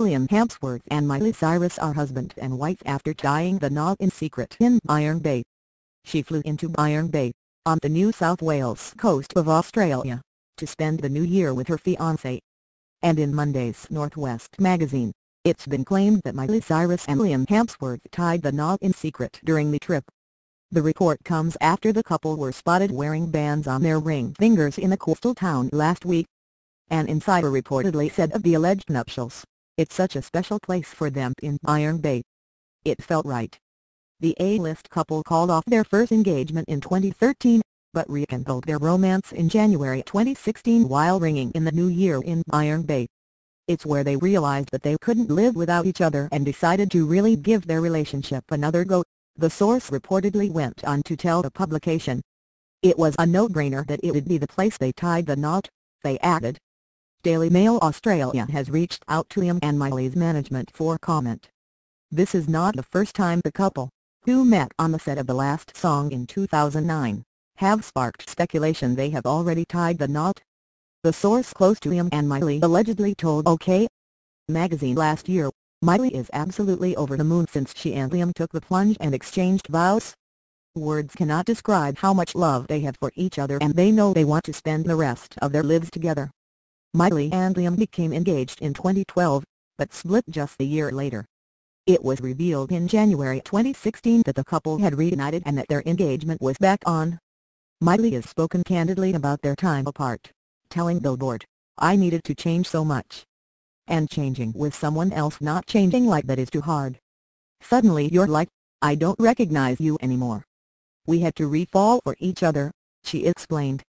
Liam Hemsworth and Miley Cyrus are husband and wife after tying the knot in secret in Byron Bay. She flew into Byron Bay, on the New South Wales coast of Australia, to spend the new year with her fiancé. And in Monday's Northwest magazine, it's been claimed that Miley Cyrus and Liam Hemsworth tied the knot in secret during the trip. The report comes after the couple were spotted wearing bands on their ring fingers in a coastal town last week. An insider reportedly said of the alleged nuptials, it's such a special place for them in Byron Bay. It felt right. The A-list couple called off their first engagement in 2013, but rekindled their romance in January 2016 while ringing in the new year in Byron Bay. It's where they realized that they couldn't live without each other and decided to really give their relationship another go the source reportedly went on to tell the publication. It was a no-brainer that it would be the place they tied the knot, they added. Daily Mail Australia has reached out to him and Miley's management for comment. This is not the first time the couple, who met on the set of the last song in 2009, have sparked speculation they have already tied the knot. The source close to him and Miley allegedly told OK! magazine last year, Miley is absolutely over the moon since she and Liam took the plunge and exchanged vows. Words cannot describe how much love they have for each other and they know they want to spend the rest of their lives together. Miley and Liam became engaged in 2012, but split just a year later. It was revealed in January 2016 that the couple had reunited and that their engagement was back on. Miley has spoken candidly about their time apart, telling Billboard, I needed to change so much and changing with someone else not changing like that is too hard. Suddenly you're like, I don't recognize you anymore. We had to re-fall for each other, she explained.